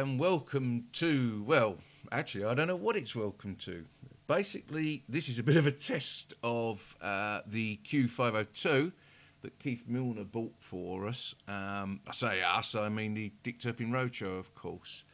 and welcome to, well, actually, I don't know what it's welcome to. Basically, this is a bit of a test of uh, the Q502 that Keith Milner bought for us. Um, I say us, I mean the Dick Turpin Roadshow, of course.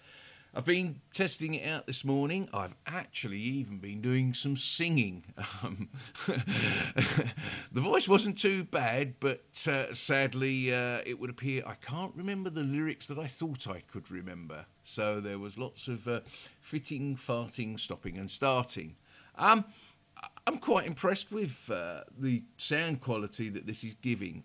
I've been testing it out this morning. I've actually even been doing some singing. Um, the voice wasn't too bad, but uh, sadly, uh, it would appear I can't remember the lyrics that I thought I could remember. So there was lots of uh, fitting, farting, stopping, and starting. Um, I'm quite impressed with uh, the sound quality that this is giving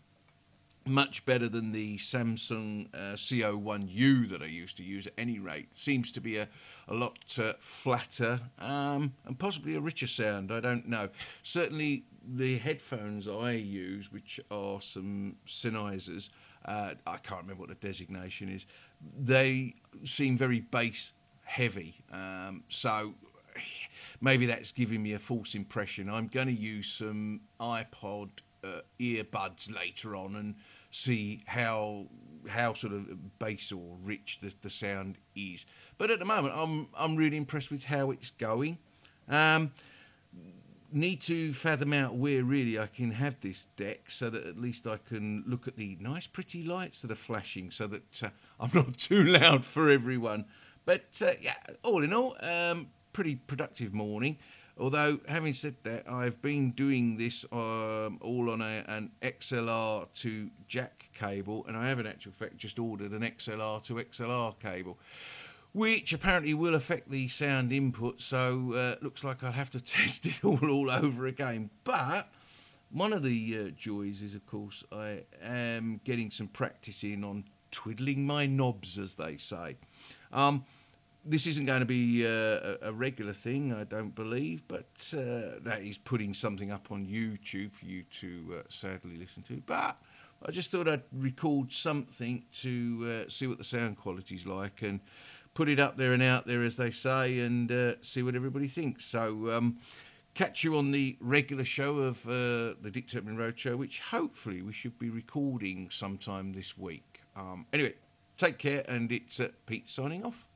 much better than the Samson uh, CO1U that I used to use at any rate. Seems to be a, a lot uh, flatter um, and possibly a richer sound, I don't know. Certainly the headphones I use, which are some Sennheisers, uh, I can't remember what the designation is, they seem very bass heavy. Um, so maybe that's giving me a false impression. I'm going to use some iPod uh, earbuds later on and see how how sort of bass or rich the, the sound is. But at the moment, I'm I'm really impressed with how it's going. Um, need to fathom out where really I can have this deck so that at least I can look at the nice pretty lights that are flashing so that uh, I'm not too loud for everyone. But uh, yeah, all in all, um, pretty productive morning. Although, having said that, I've been doing this um, all on a, an XLR to jack cable, and I have in actual fact just ordered an XLR to XLR cable, which apparently will affect the sound input. So, uh, looks like I'll have to test it all all over again. But one of the uh, joys is, of course, I am getting some practice in on twiddling my knobs, as they say. Um, this isn't going to be uh, a regular thing, I don't believe, but uh, that is putting something up on YouTube for you to uh, sadly listen to. But I just thought I'd record something to uh, see what the sound quality's like and put it up there and out there, as they say, and uh, see what everybody thinks. So, um, catch you on the regular show of uh, the Dick Turpin Road Show, which hopefully we should be recording sometime this week. Um, anyway, take care, and it's Pete signing off.